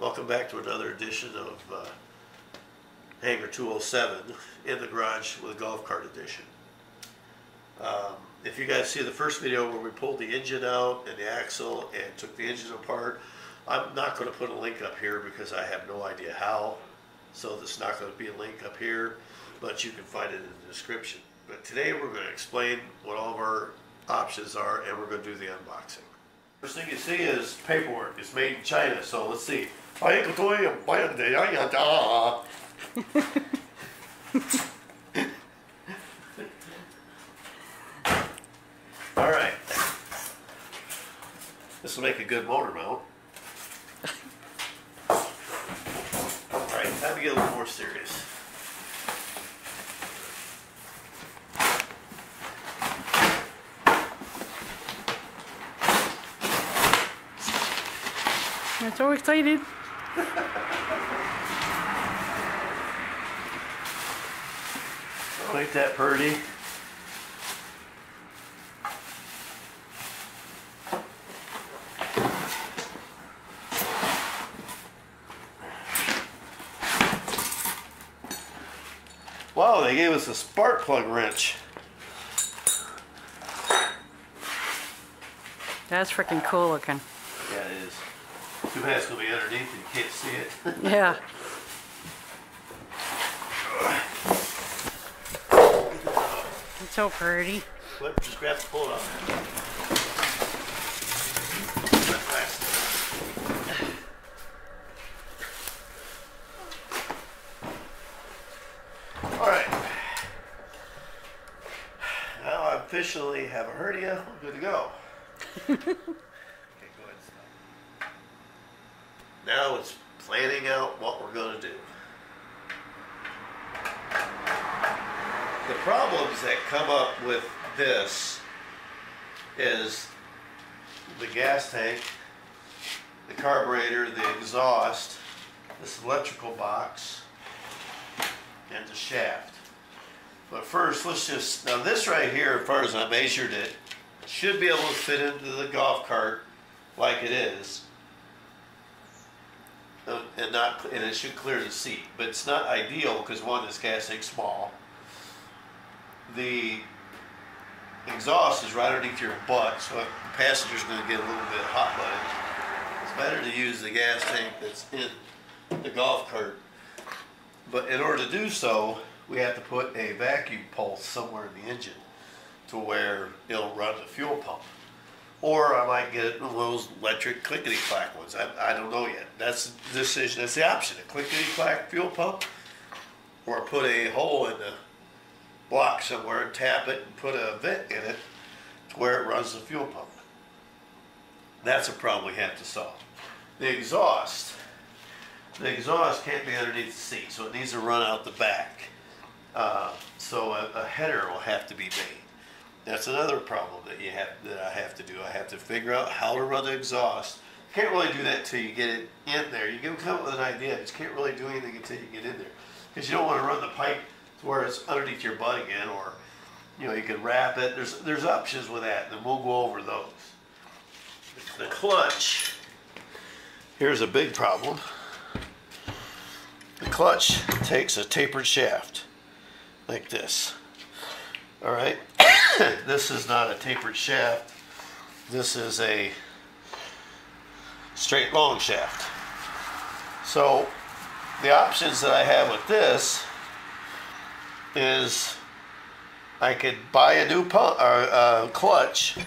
Welcome back to another edition of uh, Hanger 207 in the garage with a golf cart edition. Um, if you guys see the first video where we pulled the engine out and the axle and took the engine apart, I'm not going to put a link up here because I have no idea how. So there's not going to be a link up here, but you can find it in the description. But today we're going to explain what all of our options are and we're going to do the unboxing. First thing you see is paperwork. It's made in China, so let's see. All right. This will make a good motor mount. All right, time to get a little more serious. I'm so excited. Ain't that purdy. Wow, they gave us a spark plug wrench. That's freaking cool looking. Yeah, it is. Too bad it's gonna be underneath and you can't see it. Yeah. It's so pretty. Flip, just grab the pull it up. Alright. Now I officially have a hernia. I'm good to go. okay, go ahead and stop. Now it's planning out what we're going to do. The problems that come up with this is the gas tank, the carburetor, the exhaust, this electrical box, and the shaft. But first, let's just, now this right here, as far as I measured it, should be able to fit into the golf cart like it is. And not, and it should clear the seat, but it's not ideal because one, this gas tank's small. The exhaust is right underneath your butt, so the passenger's gonna get a little bit hot butted. It's better to use the gas tank that's in the golf cart. But in order to do so, we have to put a vacuum pulse somewhere in the engine to where it'll run the fuel pump. Or I might get one of those electric clickety clack ones. I, I don't know yet. That's the decision. That's the option. A clickety clack fuel pump, or put a hole in the block somewhere and tap it and put a vent in it to where it runs the fuel pump. That's a problem we have to solve. The exhaust. The exhaust can't be underneath the seat, so it needs to run out the back. Uh, so a, a header will have to be made. That's another problem that you have that I have to do. I have to figure out how to run the exhaust. You can't really do that until you get it in there. You can come up with an idea, but you can't really do anything until you get in there. Because you don't want to run the pipe to where it's underneath your butt again, or you know you can wrap it. There's there's options with that, and we'll go over those. The clutch. Here's a big problem. The clutch takes a tapered shaft like this. All right, this is not a tapered shaft. This is a straight long shaft. So the options that I have with this is I could buy a new pump, or, uh, clutch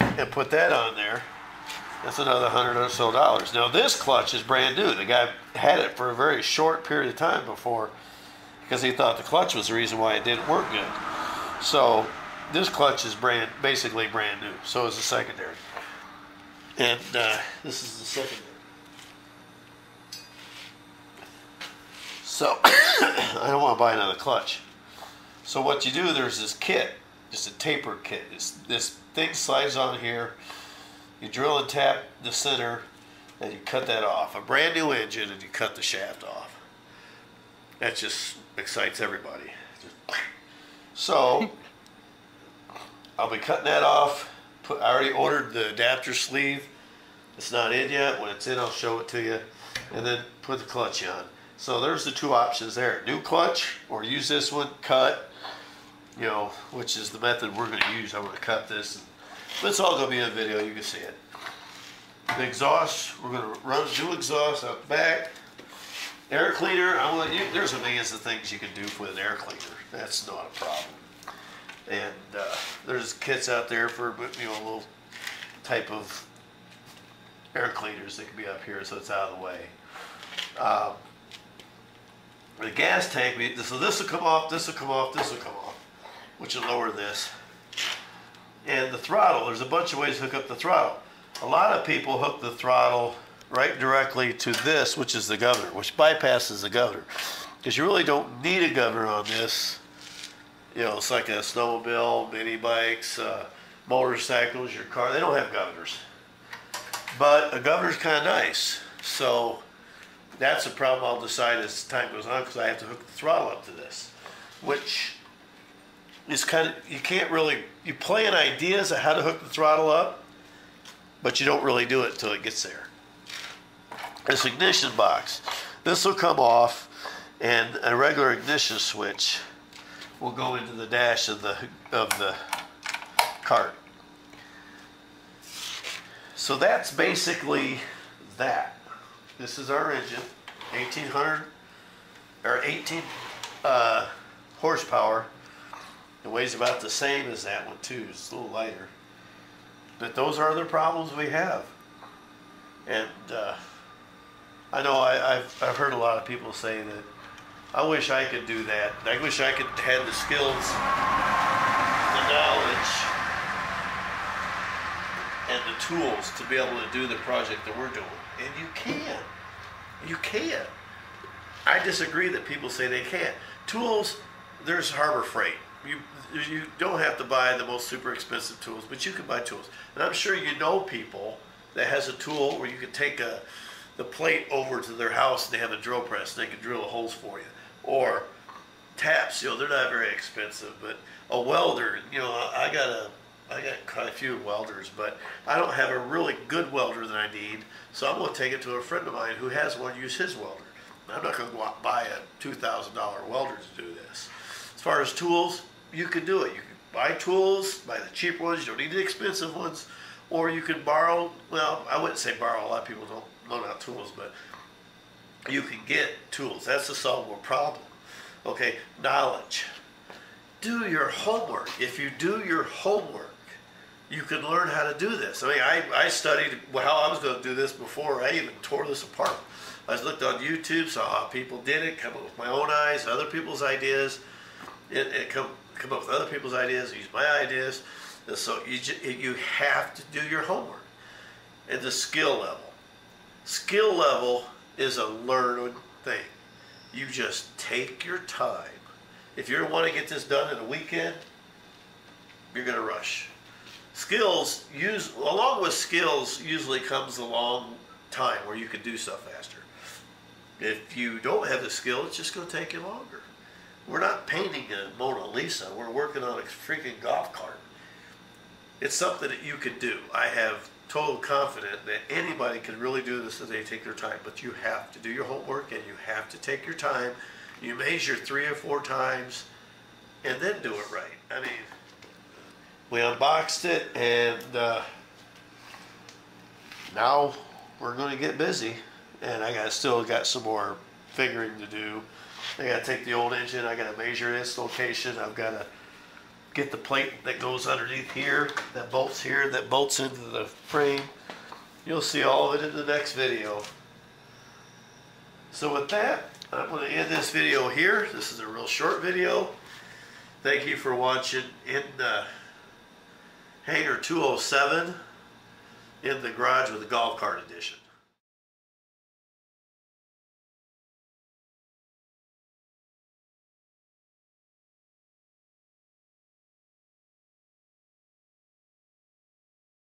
and put that on there. That's another hundred or so dollars. Now this clutch is brand new. The guy had it for a very short period of time before because he thought the clutch was the reason why it didn't work good. So this clutch is brand basically brand new. So is the secondary. And uh, this is the secondary. So I don't want to buy another clutch. So what you do, there's this kit, just a taper kit. This, this thing slides on here. You drill and tap the center, and you cut that off. A brand new engine, and you cut the shaft off. That just excites everybody. Just- So I'll be cutting that off. Put, I already ordered the adapter sleeve It's not in yet. When it's in, I'll show it to you. And then put the clutch on. So there's the two options there. New clutch or use this one, cut, you know, which is the method we're going to use. I'm going to cut this. But it's all going to be in video. You can see it. The exhaust, we're going to run new exhaust out the back. Air cleaner, I want you, there's a millions of things you can do with an air cleaner. That's not a problem. And uh, there's kits out there for, you know, a little type of air cleaners that can be up here so it's out of the way. Um, the gas tank, so this will come off, this will come off, this will come off, which will lower this. And the throttle, there's a bunch of ways to hook up the throttle. A lot of people hook the throttle right directly to this, which is the governor, which bypasses the governor. Because you really don't need a governor on this. You know, it's like a snowmobile, mini bikes, uh, motorcycles, your car, they don't have governors. But a governor's kind of nice. So that's a problem I'll decide as time goes on because I have to hook the throttle up to this, which is kind of, you can't really, you plan ideas of how to hook the throttle up, but you don't really do it until it gets there. This ignition box, this will come off and a regular ignition switch will go into the dash of the, of the cart. So that's basically that. This is our engine, 1800 or 18 uh, horsepower. It weighs about the same as that one too. It's a little lighter. But those are the problems we have. And uh, I know I, have I've heard a lot of people say that I wish I could do that. I wish I could have the skills, the knowledge, and the tools to be able to do the project that we're doing. And you can. You can. I disagree that people say they can't. Tools, there's Harbor Freight. You you don't have to buy the most super expensive tools, but you can buy tools. And I'm sure you know people that has a tool where you can take a the plate over to their house and they have a drill press they can drill the holes for you. Or taps, you know, they're not very expensive, but a welder, you know, I got a I got quite a few welders, but I don't have a really good welder that I need, so I'm going to take it to a friend of mine who has one, use his welder. I'm not going to go out and buy a $2,000 welder to do this. As far as tools, you can do it. You can buy tools, buy the cheap ones, you don't need the expensive ones, or you can borrow, well, I wouldn't say borrow, a lot of people don't loan out tools, but you can get tools. That's a solvable problem. Okay, knowledge. Do your homework. If you do your homework, you can learn how to do this. I mean, I, I studied how I was going to do this before I even tore this apart. I looked on YouTube, saw how people did it, come up with my own eyes, other people's ideas, and, and come, come up with other people's ideas, use my ideas. And so you, you have to do your homework. And the skill level. Skill level is a learned thing. You just take your time. If you want to get this done in a weekend, you're going to rush skills use along with skills usually comes a long time where you can do stuff faster. If you don't have the skill, it's just going to take you longer. We're not painting a Mona Lisa. We're working on a freaking golf cart. It's something that you could do. I have total confident that anybody can really do this if they take their time. But you have to do your homework and you have to take your time. You measure three or four times and then do it right. I mean, we unboxed it and uh, now we're going to get busy and I got still got some more figuring to do. I got to take the old engine, I got to measure its location, I've got to get the plate that goes underneath here, that bolts here, that bolts into the frame. You'll see all of it in the next video. So with that, I'm going to end this video here. This is a real short video. Thank you for watching. In uh, Hanger 207 in the garage with the golf cart edition.